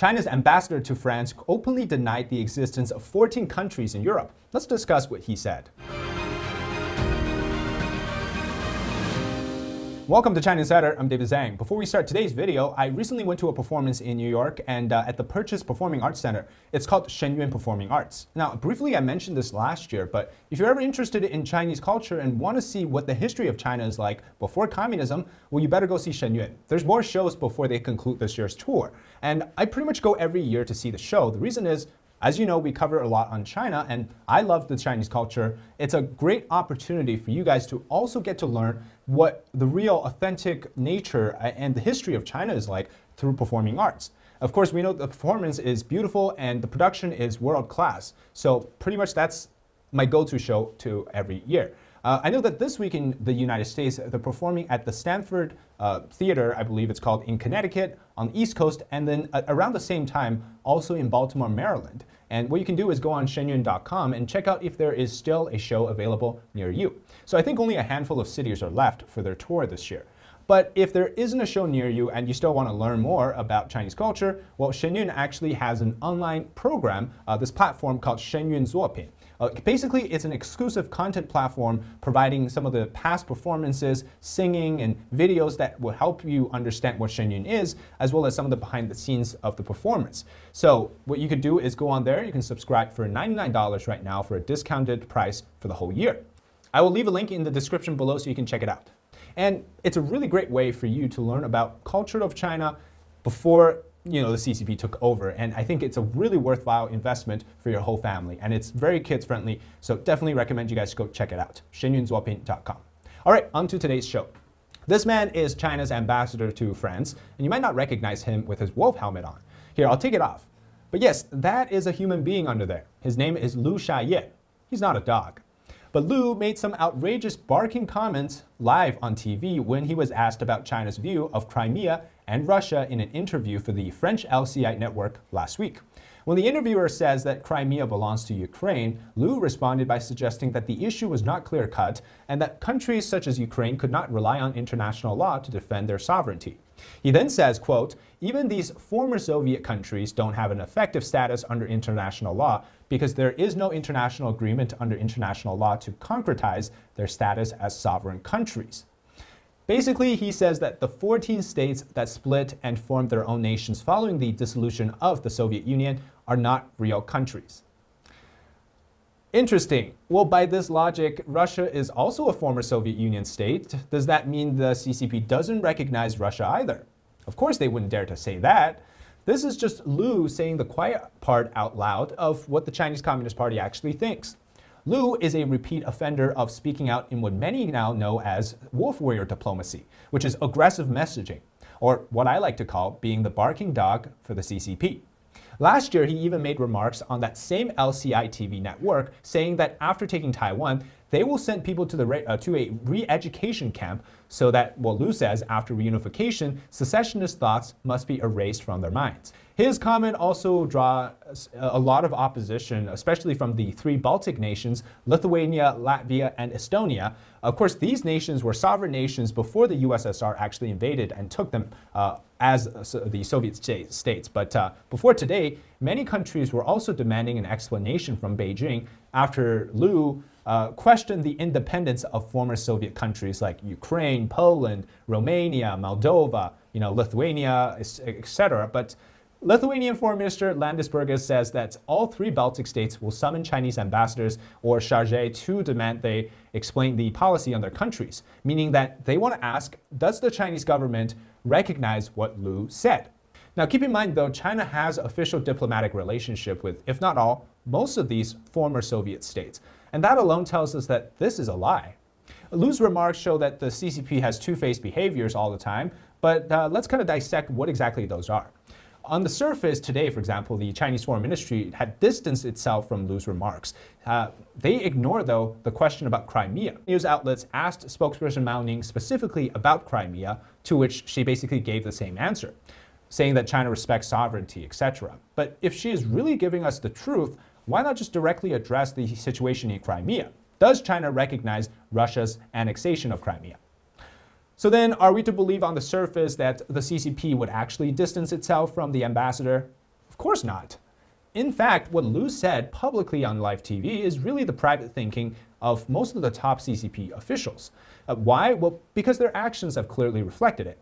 China's ambassador to France openly denied the existence of 14 countries in Europe. Let's discuss what he said. Welcome to China Insider, I'm David Zhang. Before we start today's video, I recently went to a performance in New York and uh, at the Purchase Performing Arts Center. It's called Shen Yun Performing Arts. Now, briefly I mentioned this last year, but if you're ever interested in Chinese culture and want to see what the history of China is like before communism, well, you better go see Shen Yun. There's more shows before they conclude this year's tour. And I pretty much go every year to see the show. The reason is as you know, we cover a lot on China, and I love the Chinese culture. It's a great opportunity for you guys to also get to learn what the real authentic nature uh, and the history of China is like through performing arts. Of course, we know the performance is beautiful and the production is world class. So pretty much that's my go-to show to every year. Uh, I know that this week in the United States, they're performing at the Stamford uh, Theater, I believe it's called, in Connecticut, on the East Coast, and then uh, around the same time, also in Baltimore, Maryland. And what you can do is go on shenyun.com and check out if there is still a show available near you. So I think only a handful of cities are left for their tour this year. But if there isn't a show near you and you still want to learn more about Chinese culture, well, Shen Yun actually has an online program, uh, this platform called Shen Yun Zuo Pin. Uh, basically, it's an exclusive content platform providing some of the past performances, singing, and videos that will help you understand what Shen Yun is, as well as some of the behind the scenes of the performance. So what you could do is go on there, you can subscribe for $99 right now for a discounted price for the whole year. I will leave a link in the description below so you can check it out. And it's a really great way for you to learn about culture of China before you know, the CCP took over. And I think it's a really worthwhile investment for your whole family. And it's very kids friendly. So definitely recommend you guys go check it out. shenyunzuopin.com. All right, on to today's show. This man is China's ambassador to France, and you might not recognize him with his wolf helmet on. Here, I'll take it off. But yes, that is a human being under there. His name is Lu Shaye. He's not a dog. But Lu made some outrageous barking comments live on TV when he was asked about China's view of Crimea and Russia in an interview for the French LCI network last week. When the interviewer says that Crimea belongs to Ukraine, Lu responded by suggesting that the issue was not clear cut and that countries such as Ukraine could not rely on international law to defend their sovereignty. He then says, quote, even these former Soviet countries don't have an effective status under international law because there is no international agreement under international law to concretize their status as sovereign countries. Basically, he says that the 14 states that split and formed their own nations following the dissolution of the Soviet Union are not real countries. Interesting. Well, by this logic, Russia is also a former Soviet Union state. Does that mean the CCP doesn't recognize Russia either? Of course, they wouldn't dare to say that. This is just Lu saying the quiet part out loud of what the Chinese Communist Party actually thinks. Lu is a repeat offender of speaking out in what many now know as wolf warrior diplomacy, which is aggressive messaging, or what I like to call being the barking dog for the CCP. Last year, he even made remarks on that same LCI TV network saying that after taking Taiwan, they will send people to, the uh, to a re-education camp so that, well, Lu says, after reunification, secessionist thoughts must be erased from their minds. His comment also draws a lot of opposition, especially from the three Baltic nations, Lithuania, Latvia, and Estonia. Of course, these nations were sovereign nations before the USSR actually invaded and took them uh, as the Soviet states. But uh, before today, many countries were also demanding an explanation from Beijing after Lu uh, questioned the independence of former Soviet countries like Ukraine, Poland, Romania, Moldova, you know, Lithuania, etc. But Lithuanian Foreign Minister Landsbergis says that all three Baltic states will summon Chinese ambassadors or chargé to demand they explain the policy on their countries, meaning that they want to ask, does the Chinese government recognize what Lu said? Now keep in mind though, China has official diplomatic relationship with, if not all, most of these former Soviet states. And that alone tells us that this is a lie. Lu's remarks show that the CCP has two-faced behaviors all the time, but uh, let's kind of dissect what exactly those are. On the surface, today, for example, the Chinese Foreign Ministry had distanced itself from Lu's remarks. Uh, they ignore, though, the question about Crimea. News outlets asked spokesperson Mao Ning specifically about Crimea, to which she basically gave the same answer, saying that China respects sovereignty, etc. But if she is really giving us the truth, why not just directly address the situation in Crimea? Does China recognize Russia's annexation of Crimea? So then, are we to believe on the surface that the CCP would actually distance itself from the ambassador? Of course not. In fact, what Lu said publicly on live TV is really the private thinking of most of the top CCP officials. Uh, why? Well, because their actions have clearly reflected it.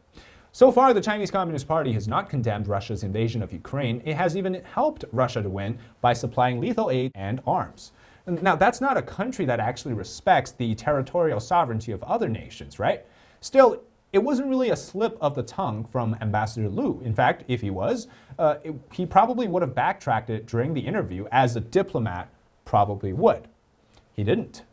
So far, the Chinese Communist Party has not condemned Russia's invasion of Ukraine. It has even helped Russia to win by supplying lethal aid and arms. Now, that's not a country that actually respects the territorial sovereignty of other nations, right? Still, it wasn't really a slip of the tongue from Ambassador Liu. In fact, if he was, uh, it, he probably would have backtracked it during the interview, as a diplomat probably would. He didn't.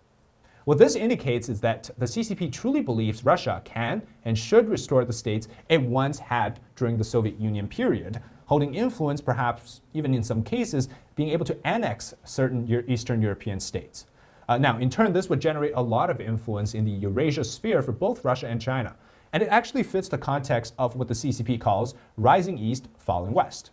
What this indicates is that the CCP truly believes Russia can and should restore the states it once had during the Soviet Union period, holding influence, perhaps even in some cases, being able to annex certain Eastern European states. Uh, now, in turn, this would generate a lot of influence in the Eurasia sphere for both Russia and China. And it actually fits the context of what the CCP calls rising east, falling west.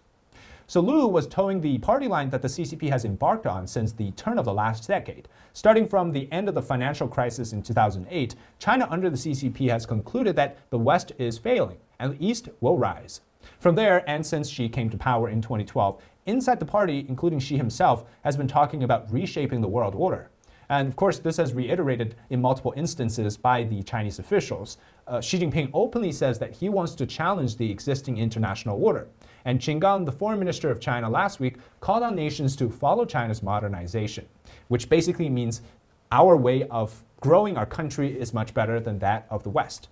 So Lu was toeing the party line that the CCP has embarked on since the turn of the last decade. Starting from the end of the financial crisis in 2008, China under the CCP has concluded that the West is failing and the East will rise. From there, and since Xi came to power in 2012, inside the party, including Xi himself, has been talking about reshaping the world order. And of course, this has reiterated in multiple instances by the Chinese officials. Uh, Xi Jinping openly says that he wants to challenge the existing international order. And Qin Gang, the foreign minister of China last week, called on nations to follow China's modernization, which basically means our way of growing our country is much better than that of the West.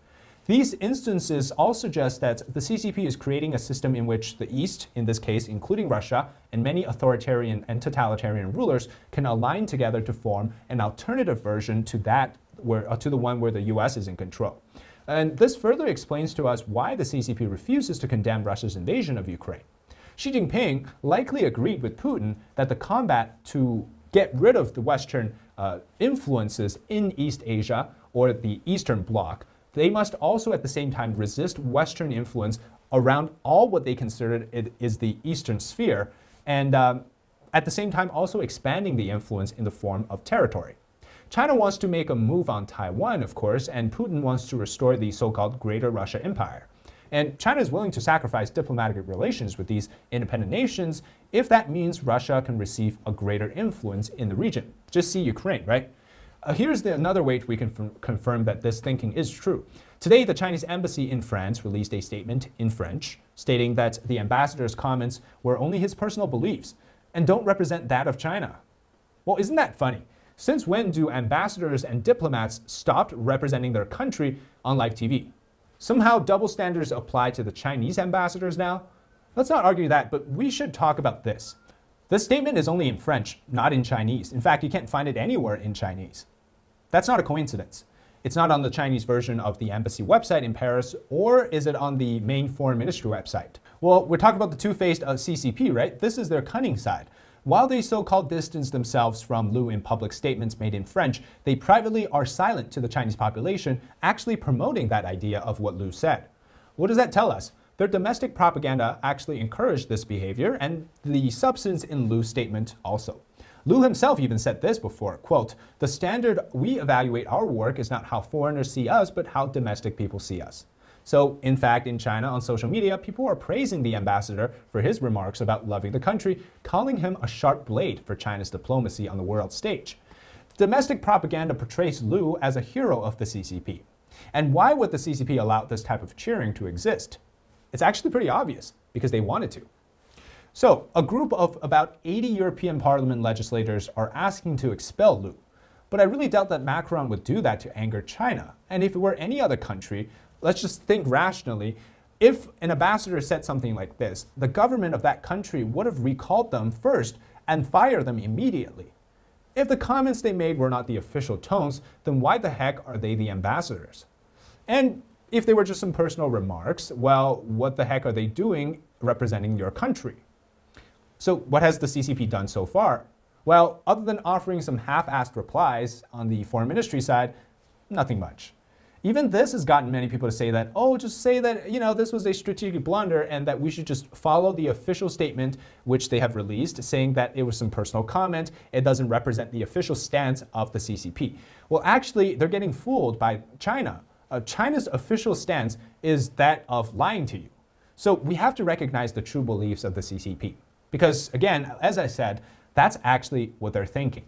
These instances all suggest that the CCP is creating a system in which the East, in this case including Russia, and many authoritarian and totalitarian rulers can align together to form an alternative version to that where, uh, to the one where the US is in control. And this further explains to us why the CCP refuses to condemn Russia's invasion of Ukraine. Xi Jinping likely agreed with Putin that the combat to get rid of the Western uh, influences in East Asia or the Eastern Bloc they must also at the same time resist Western influence around all what they considered is the Eastern sphere, and um, at the same time also expanding the influence in the form of territory. China wants to make a move on Taiwan, of course, and Putin wants to restore the so called Greater Russia Empire. And China is willing to sacrifice diplomatic relations with these independent nations if that means Russia can receive a greater influence in the region. Just see Ukraine, right? Uh, here's the, another way we can confirm that this thinking is true. Today, the Chinese embassy in France released a statement in French stating that the ambassador's comments were only his personal beliefs and don't represent that of China. Well, isn't that funny? Since when do ambassadors and diplomats stop representing their country on live TV? Somehow double standards apply to the Chinese ambassadors now? Let's not argue that, but we should talk about this. This statement is only in French, not in Chinese. In fact, you can't find it anywhere in Chinese. That's not a coincidence. It's not on the Chinese version of the embassy website in Paris, or is it on the main foreign ministry website? Well, we're talking about the two-faced uh, CCP, right? This is their cunning side. While they so-called distance themselves from Lu in public statements made in French, they privately are silent to the Chinese population, actually promoting that idea of what Lu said. What does that tell us? Their domestic propaganda actually encouraged this behavior, and the substance in Lu's statement also. Lu himself even said this before, quote, the standard we evaluate our work is not how foreigners see us, but how domestic people see us. So, in fact, in China, on social media, people are praising the ambassador for his remarks about loving the country, calling him a sharp blade for China's diplomacy on the world stage. Domestic propaganda portrays Lu as a hero of the CCP. And why would the CCP allow this type of cheering to exist? It's actually pretty obvious because they wanted to. So, a group of about 80 European Parliament legislators are asking to expel Lu. But I really doubt that Macron would do that to anger China. And if it were any other country, let's just think rationally. If an ambassador said something like this, the government of that country would have recalled them first and fired them immediately. If the comments they made were not the official tones, then why the heck are they the ambassadors? And if they were just some personal remarks, well, what the heck are they doing representing your country? So, what has the CCP done so far? Well, other than offering some half assed replies on the foreign ministry side, nothing much. Even this has gotten many people to say that, oh, just say that, you know, this was a strategic blunder and that we should just follow the official statement which they have released, saying that it was some personal comment. It doesn't represent the official stance of the CCP. Well, actually, they're getting fooled by China uh, China's official stance is that of lying to you. So we have to recognize the true beliefs of the CCP. Because, again, as I said, that's actually what they're thinking.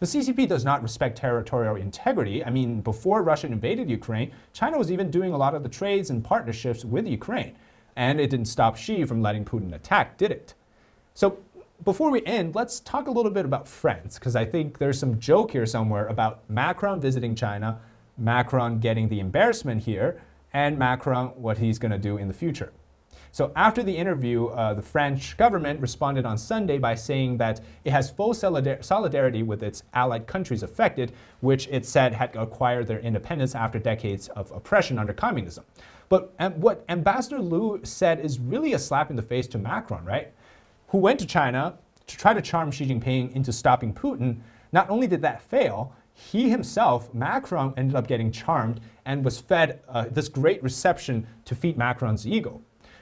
The CCP does not respect territorial integrity. I mean, before Russia invaded Ukraine, China was even doing a lot of the trades and partnerships with Ukraine. And it didn't stop Xi from letting Putin attack, did it? So, before we end, let's talk a little bit about France, because I think there's some joke here somewhere about Macron visiting China, Macron getting the embarrassment here, and Macron what he's going to do in the future. So after the interview, uh, the French government responded on Sunday by saying that it has full solidar solidarity with its allied countries affected, which it said had acquired their independence after decades of oppression under communism. But what Ambassador Liu said is really a slap in the face to Macron, right? Who went to China to try to charm Xi Jinping into stopping Putin. Not only did that fail, he himself, Macron, ended up getting charmed and was fed uh, this great reception to feed Macron's ego.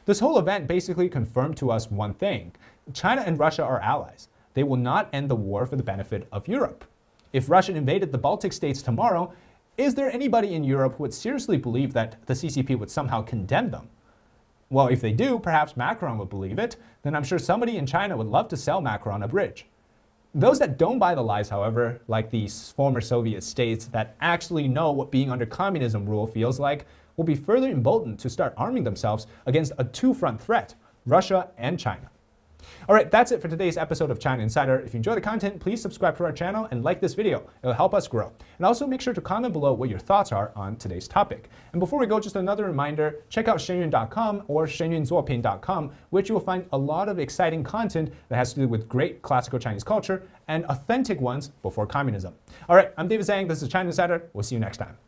This whole event basically confirmed to us one thing China and Russia are allies. They will not end the war for the benefit of Europe. If Russia invaded the Baltic states tomorrow, is there anybody in Europe who would seriously believe that the CCP would somehow condemn them? Well, if they do, perhaps Macron would believe it. Then I'm sure somebody in China would love to sell Macron a bridge. Those that don't buy the lies, however, like these former Soviet states that actually know what being under communism rule feels like, will be further emboldened to start arming themselves against a two front threat Russia and China. All right, that's it for today's episode of China Insider. If you enjoy the content, please subscribe to our channel and like this video. It'll help us grow. And also make sure to comment below what your thoughts are on today's topic. And before we go, just another reminder, check out shenyun.com or shenyunzuopin.com, which you will find a lot of exciting content that has to do with great classical Chinese culture and authentic ones before communism. All right, I'm David Zhang. This is China Insider. We'll see you next time.